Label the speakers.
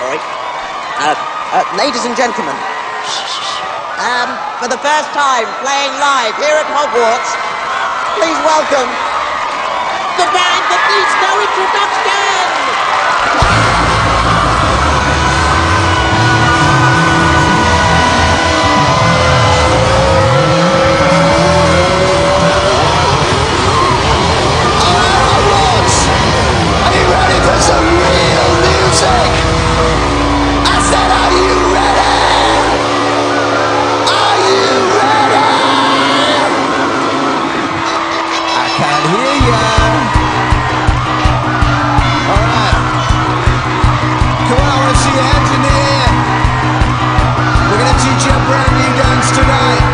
Speaker 1: Sorry. Uh, uh, ladies and gentlemen, um, for the first time playing live here at Hogwarts, please welcome the band that needs no introduction!
Speaker 2: Air. We're gonna teach you a brand new dance tonight.